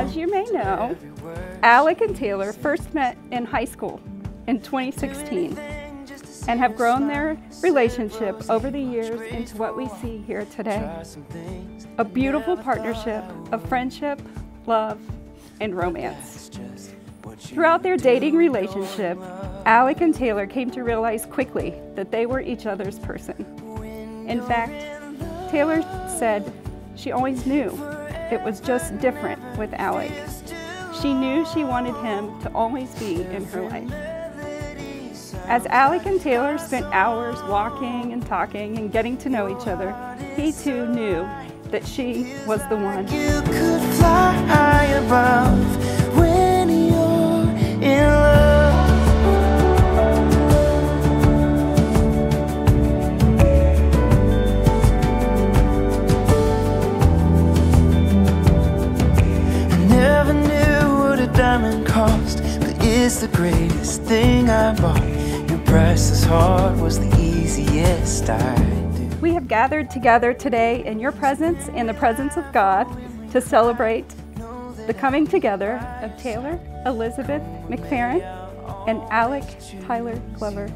As you may know, Alec and Tayler first met in high school in 2016 and have grown their relationship over the years into what we see here today. A beautiful partnership of friendship, love, and romance. Throughout their dating relationship, Alec and Tayler came to realize quickly that they were each other's person. In fact, Tayler said she always knew it was just different with Alec. She knew she wanted him to always be in her life. As Alec and Tayler spent hours walking and talking and getting to know each other, he too knew that she was the one. It's the greatest thing I bought. Your priceless heart was the easiest I do. We have gathered together today in your presence and the presence of God to celebrate the coming together of Tayler Elizabeth McFerrin and Alec Tyler Glover.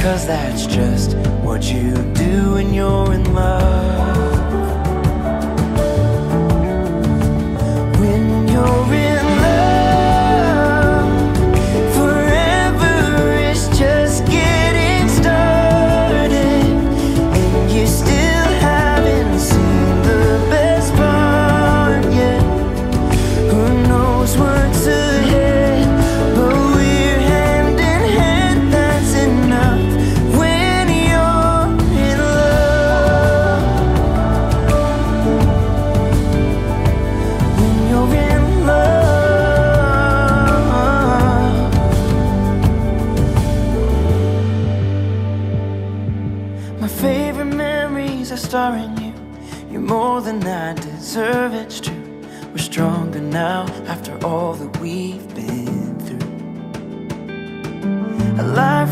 Cause that's just what you do when you're in love. When you're in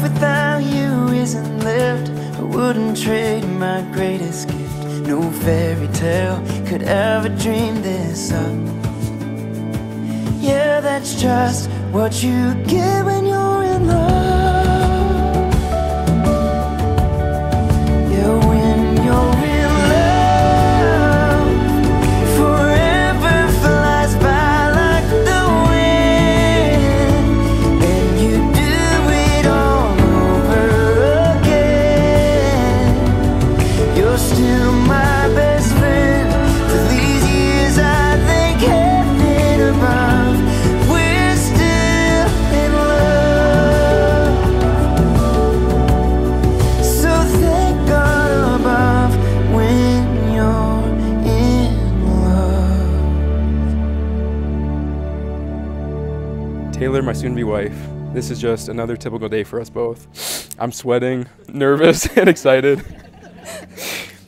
without you isn't lived. I wouldn't trade my greatest gift. No fairy tale could ever dream this up. Yeah, that's just what you get when you're in love. My soon to be wife, this is just another typical day for us both. I'm sweating, nervous, and excited.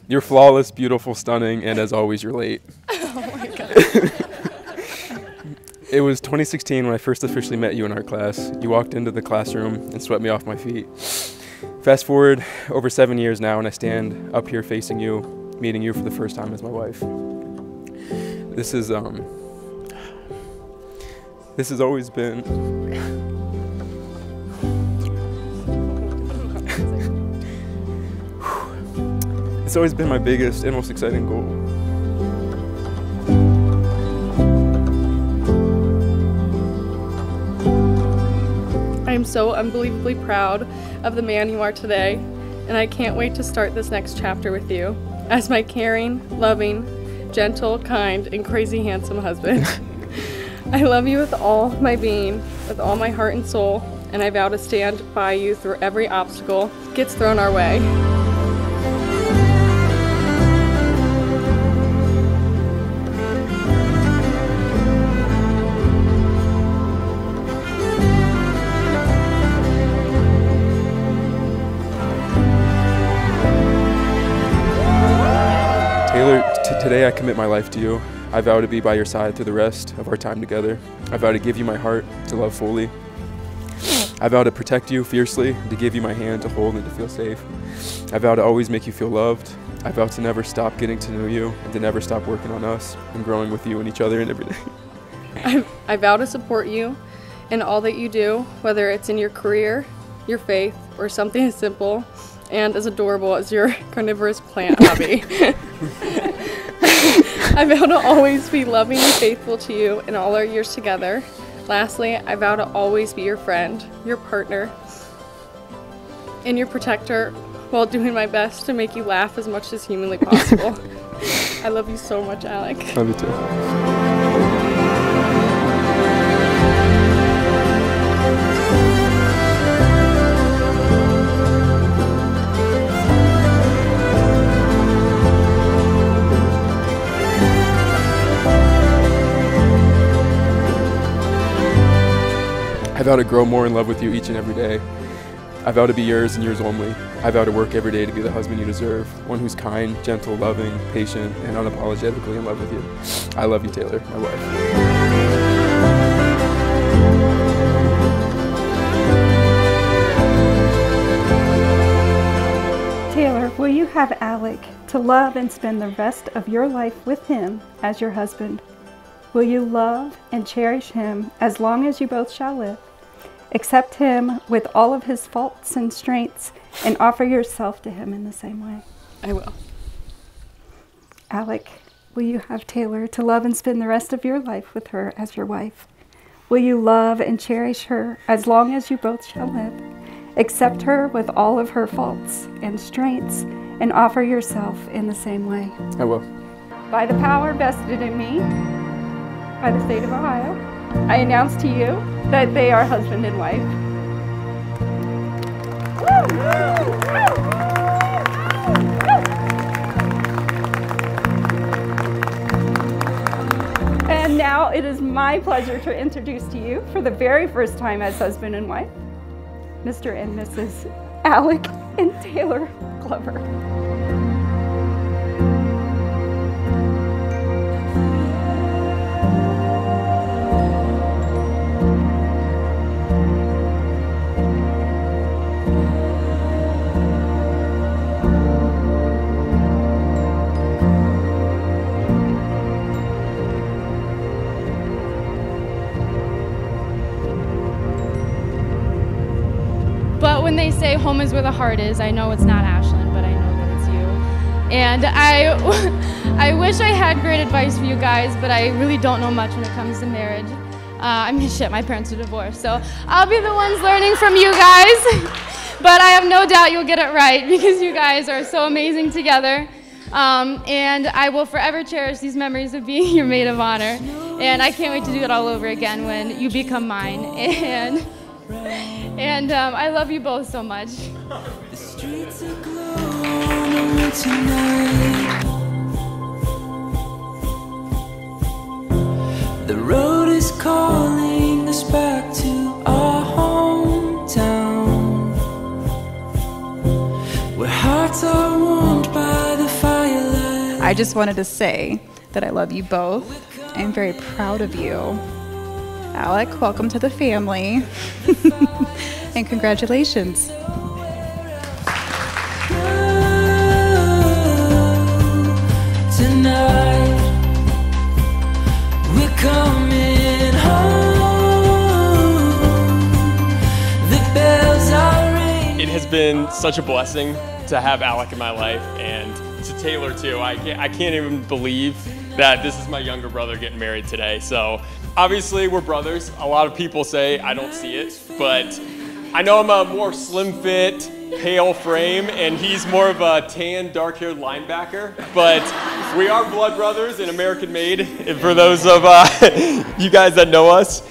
You're flawless, beautiful, stunning, and as always, you're late. Oh my god. it was 2016 when I first officially met you in art class. You walked into the classroom and swept me off my feet. Fast forward over seven years now, and I stand up here facing you, meeting you for the first time as my wife. This is, um, this has always been. It's always been my biggest and most exciting goal. I am so unbelievably proud of the man you are today, and I can't wait to start this next chapter with you as my caring, loving, gentle, kind, and crazy handsome husband. I love you with all my being, with all my heart and soul, and I vow to stand by you through every obstacle gets thrown our way. Tayler, today I commit my life to you. I vow to be by your side through the rest of our time together. I vow to give you my heart, to love fully. I vow to protect you fiercely, to give you my hand to hold and to feel safe. I vow to always make you feel loved. I vow to never stop getting to know you and to never stop working on us and growing with you and each other and everything. I, I vow to support you in all that you do, whether it's in your career, your faith, or something as simple and as adorable as your carnivorous plant hobby. I vow to always be loving and faithful to you in all our years together. Lastly, I vow to always be your friend, your partner, and your protector while doing my best to make you laugh as much as humanly possible. I love you so much, Alec. Love you too. I vow to grow more in love with you each and every day. I vow to be yours and yours only. I vow to work every day to be the husband you deserve, one who's kind, gentle, loving, patient, and unapologetically in love with you. I love you, Tayler, my wife. Tayler, will you have Alec to love and spend the rest of your life with him as your husband? Will you love and cherish him as long as you both shall live? Accept him with all of his faults and strengths and offer yourself to him in the same way. I will. Alec, will you have Tayler to love and spend the rest of your life with her as your wife? Will you love and cherish her as long as you both shall live? Accept her with all of her faults and strengths and offer yourself in the same way. I will. By the power vested in me by the state of Ohio, I announce to you that they are husband and wife. And now it is my pleasure to introduce to you, for the very first time as husband and wife, Mr. and Mrs. Alec and Tayler Glover. Home is where the heart is, I know it's not Ashlyn, but I know that it's you. And I, I wish I had great advice for you guys, but I really don't know much when it comes to marriage. Uh, I mean, shit, my parents are divorced, so I'll be the ones learning from you guys. but I have no doubt you'll get it right because you guys are so amazing together. Um, and I will forever cherish these memories of being your maid of honor. And I can't wait to do it all over again when you become mine. And and um, I love you both so much. The streets aglow on a winter. The road is calling us back to our hometown, where hearts are warmed by the firelight. I just wanted to say that I love you both. I'm very proud of you. Alec, welcome to the family. and congratulations. Tonight, we're coming home. The bells are ringing. It has been such a blessing to have Alec in my life and to Tayler too. I can't, I can't even believe that this is my younger brother getting married today. So obviously we're brothers. A lot of people say I don't see it, but I know I'm a more slim fit, pale frame, and he's more of a tan, dark-haired linebacker. But we are blood brothers and American made. And for those of uh, you guys that know us,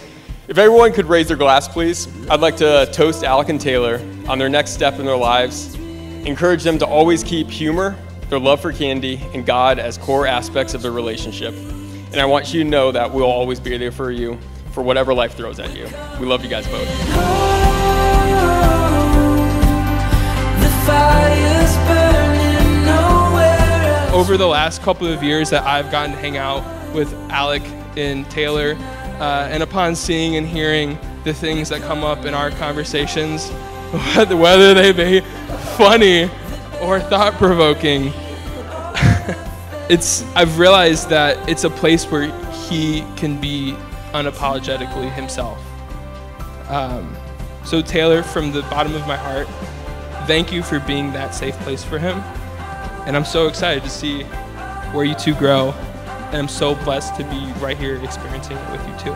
if everyone could raise their glass, please, I'd like to toast Alec and Tayler on their next step in their lives. Encourage them to always keep humor, their love for candy, and God as core aspects of their relationship. And I want you to know that we'll always be there for you for whatever life throws at you. We love you guys both. The fire's burning nowhere else. over the last couple of years that I've gotten to hang out with Alec and Tayler, uh, and upon seeing and hearing the things that come up in our conversations, whether they be funny or thought provoking. it's I've realized that it's a place where he can be unapologetically himself. Um, so Tayler, from the bottom of my heart, thank you for being that safe place for him. And I'm so excited to see where you two grow. And I'm so blessed to be right here experiencing it with you too.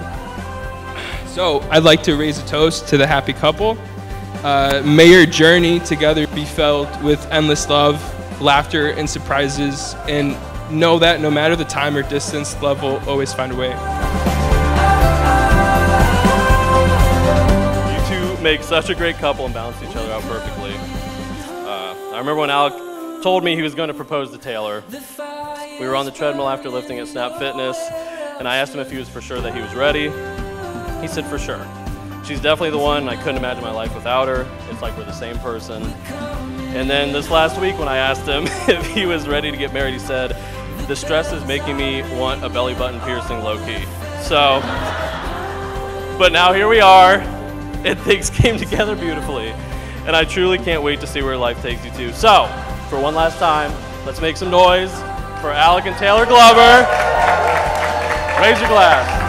So I'd like to raise a toast to the happy couple. Uh, may your journey together be filled with endless love, laughter, and surprises. And know that no matter the time or distance, love will always find a way. You two make such a great couple and balance each other out perfectly. Uh, I remember when Alec told me he was going to propose to Tayler. We were on the treadmill after lifting at Snap Fitness, and I asked him if he was for sure that he was ready. He said for sure. She's definitely the one. I couldn't imagine my life without her. It's like we're the same person. And then this last week, when I asked him if he was ready to get married, he said, The stress is making me want a belly button piercing low key. So, but now here we are, and things came together beautifully. And I truly can't wait to see where life takes you to. So, for one last time, let's make some noise for Alec and Tayler Glover. Raise your glass.